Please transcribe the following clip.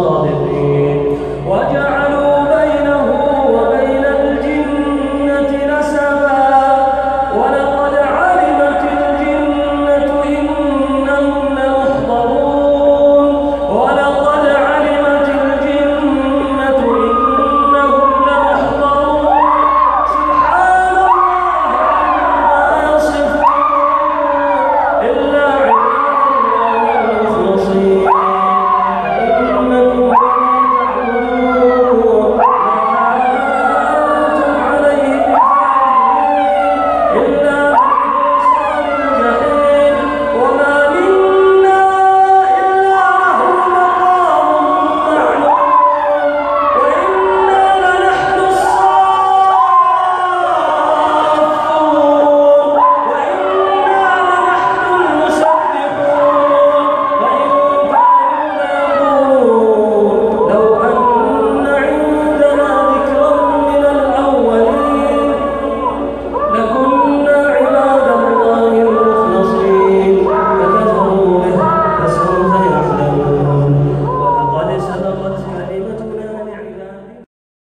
الصادقين.